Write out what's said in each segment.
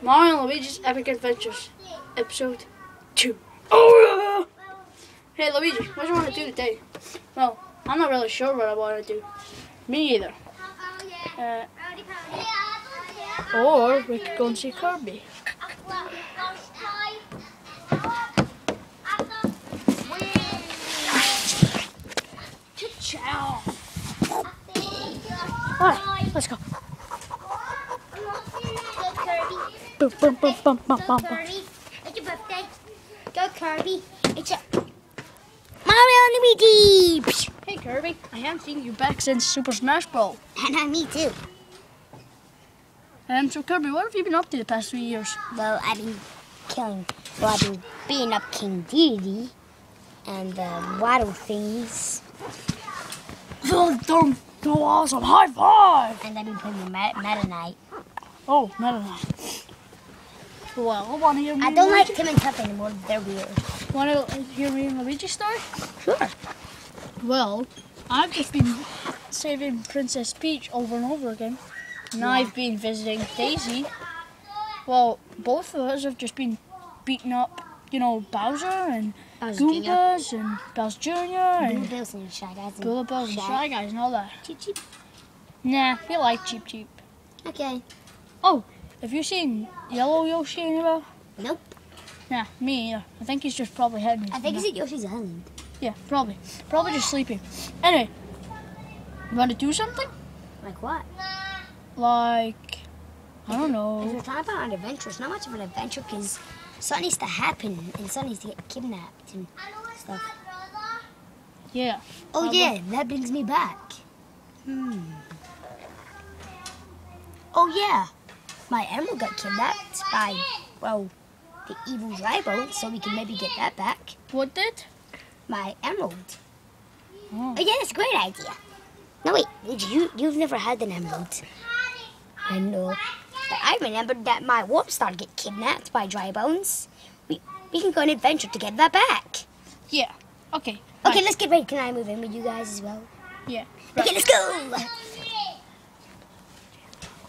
Mario and Luigi's Epic Adventures, episode two. Oh yeah! Hey Luigi, what do you want to do today? Well, I'm not really sure what I want to do. Me either. Uh, or we could go and see Kirby. Ciao. Alright, let's go. Boom, boom, boom, boom. Kirby, it's your birthday. Go Kirby. It's your Mario and Luigi. Hey Kirby, I haven't seen you back since Super Smash Bros. And uh, me too. Um, so Kirby, what have you been up to the past three years? Well, I've been killing, well, I've been beating up King Dedede and the waddle things. Oh, don't go awesome! High five! And I've been playing Meta Knight. Oh, Meta Knight. Well, I want to hear. I don't like Tim and Tuff anymore. They're weird. Want to hear me and Luigi story? Sure. Well, I've just been saving Princess Peach over and over again. And Yeah. I've been visiting Daisy. Well, both of us have just been beating up, you know, Bowser and Bowser Jr. Goombas and Bowser Jr. And Bills and Shy Guys. and Gula Bills and Shy- Shy Guys and all that. Cheep, cheep. Nah, we like Cheep Cheep. Okay. Oh, have you seen Yellow Yoshi anywhere? Nope. Nah, me either. I think he's just probably heading. I think it's at Yoshi's Island. Yeah, probably. Probably just sleeping. Anyway, you want to do something? Like what? Like, I don't If know. you're talking about an adventure, it's not much of an adventure because something needs to happen and something needs to get kidnapped and stuff. Yeah. Oh yeah, that brings me back. Hmm. Oh yeah, my emerald got kidnapped by, well, the evil Rybo, so we can maybe get that back. What did? My emerald. Oh. Oh yeah, that's a great idea. No wait, did you you've never had an emerald? I know. But I remembered that my warp star get kidnapped by dry bones. We we can go on an adventure to get that back. Yeah. Okay. Okay, fine. let's get ready. Can I move in with you guys as well? Yeah. Okay, let's go.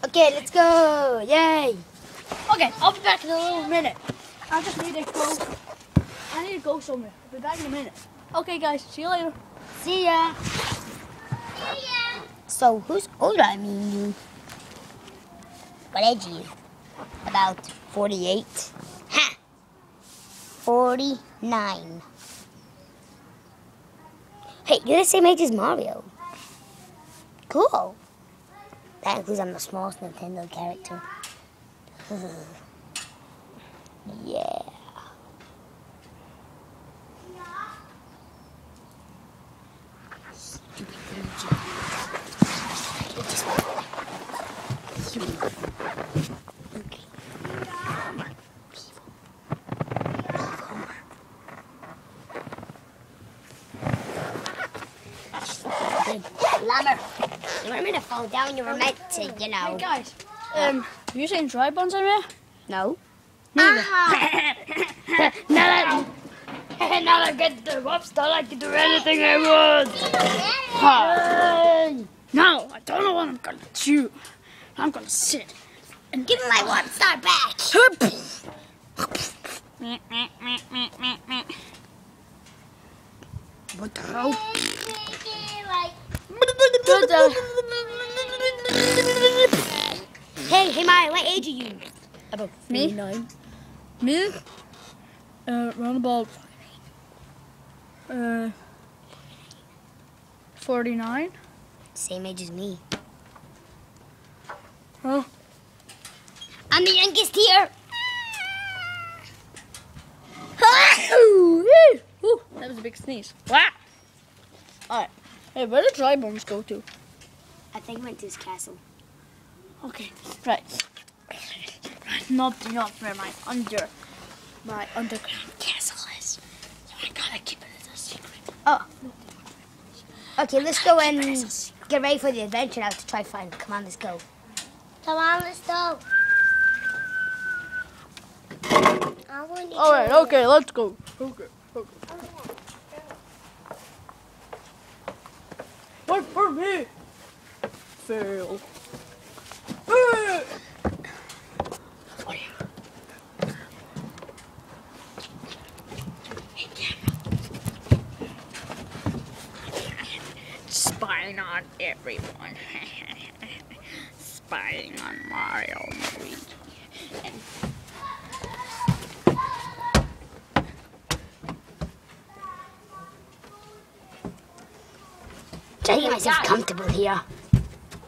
Okay, let's go. Yay. Okay, I'll be back in a little minute. I just need to go. I need to go somewhere. I'll be back in a minute. Okay, guys. See you later. See ya. See ya. So, who's older? I mean, you. What age are you? About 48. Ha! 49. Hey, you're the same age as Mario. Cool. That includes I'm the smallest Nintendo character. yeah. Stupid Luigi. This way. You. Okay. Homer. Evil. Evil Homer. Good. Lumber. Me to fall down? You were meant to, you know. Hey, guys. Um, have you seen dry bones in here? No. Neither. now that, now that I get the whoops, don't I can do anything I want. Ha. No, I don't know what I'm gonna do. I'm gonna sit. And Give me my one star back. What the hell? Hey, hey, Maya, what age are you? About Me? 49. Me? Uh, around about uh, 49. Same age as me. Oh, I'm the youngest here. Ooh, that was a big sneeze. Wow. Alright. Hey, where did dry bones go to? I think went to his castle. Okay, right. Not not where my under my underground castle is. So I gotta keep it as a secret. Oh. Okay, let's go and get ready for the adventure now to try find. Come on, let's go. Come on, let's go. I want to Alright, okay, let's go. Okay, okay. Wait for me! Fail. Ah! Oh, yeah. everyone. Spying on Mario and Luigi. And Try to get myself comfortable here.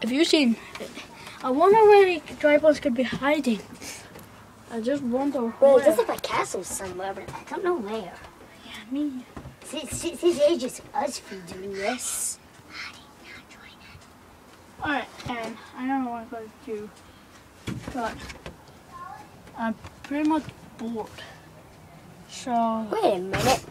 have you seen? I wonder where the drivers could be hiding. I just wonder Well, where. it does look like castles somewhere, but I don't know where. Yeah, me. Since, since, since ages us for doing this. Alright, and I don't know what I'm going to do, but I'm pretty much bored. So, Wait a minute.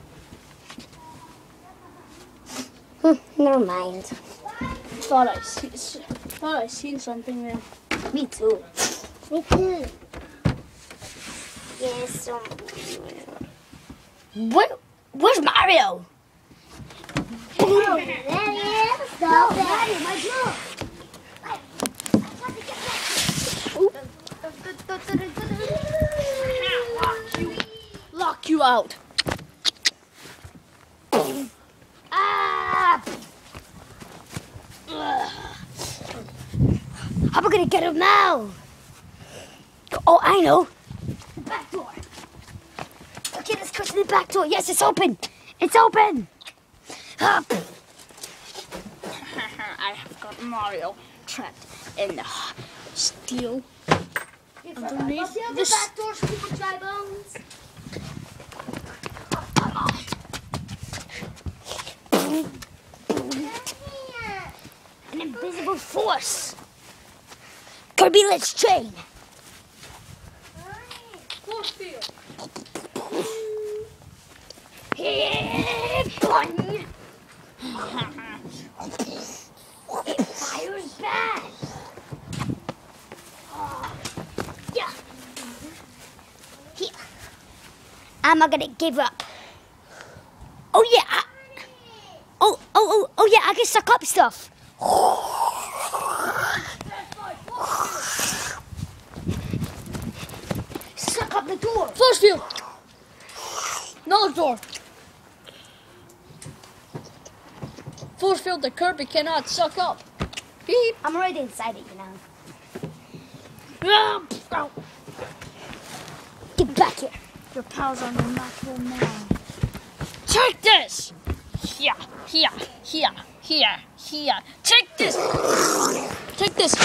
Hmm, never mind. thought I see, thought I seen something there. Me too. Me too. Yes, um. What? Where's Mario? Oh, there he is. Stop Mario, my girl. You out. Ah! How am I gonna get him now? Oh, I know. The back door. Okay, let's go to the back door. Yes, it's open. It's open. Ah, I have got Mario trapped in the steel underneath this. door, stupid dry bones. Invisible force. Kirby, let's train. Here. I'm not gonna give up. Oh yeah. I, oh, oh, oh, oh yeah. I can suck up stuff. Suck up the door. Force field! Another door! Force field that Kirby cannot suck up. Beep! I'm already inside it, you know. Ow. Get back here. Your powers are remarkable now. Take this! Here, here, here, here, here. Take this! Take this!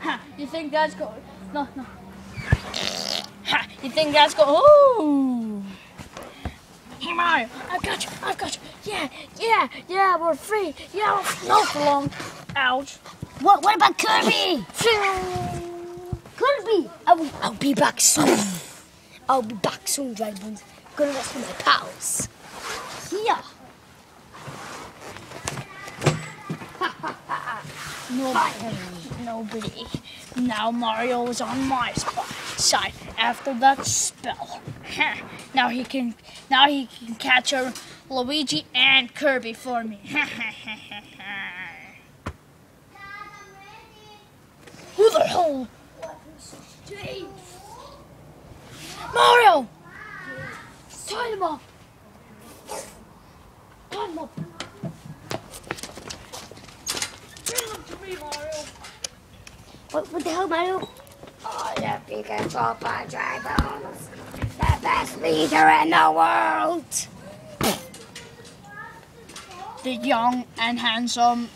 Ha, you think that's going? No, no. You think that's going? Ooh! Hey Mario, I've got you, I've got you. Yeah, yeah, yeah, we're free. Yeah, we're free. No for long. Ouch. What? What about Kirby? Kirby, I will, I'll be back soon. I'll be back soon, Dry Bones. Gonna rescue my pals. Here. Nobody. Nobody. Now Mario is on my spot side after that spell. Now he can now he can catch a Luigi and Kirby for me. Who the hell? Mario! Tie him up! Tie him up! Bring him to me, Mario! What, what the hell, Mario? Oh, the biggest Super Dry Bones. The best leader in the world. the young and handsome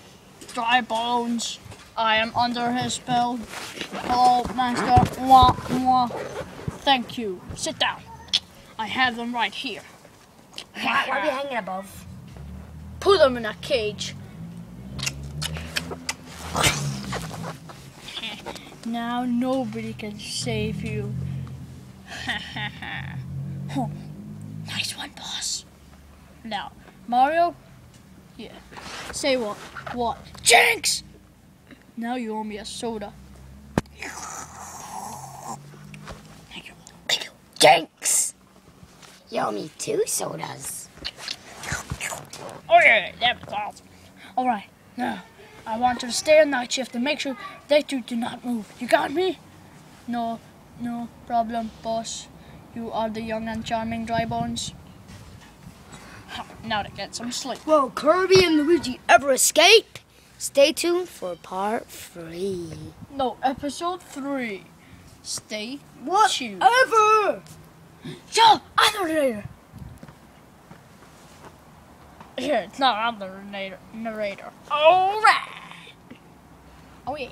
Dry Bones. I am under his spell. Hello, Master. Mwah, mwah. Thank you. Sit down. I have them right here. Why, why are we hanging above? Put them in a cage. Now nobody can save you. Huh. nice one, boss. Now, Mario? Yeah. Say what? What? Jinx! Now you owe me a soda. Thank you. Jinx. You owe me two sodas. Oh yeah, that was awesome. All right, now I want you to stay on night shift and make sure they two do not move. You got me? No, no problem, boss. You are the young and charming dry bones. Ha, Now to get some sleep. Will Kirby and Luigi ever escape? Stay tuned for part three. No, episode three. Stay What? tuned. Ever? Yo, I'm the narrator it's not. I'm the narrator. All right. Oh yeah.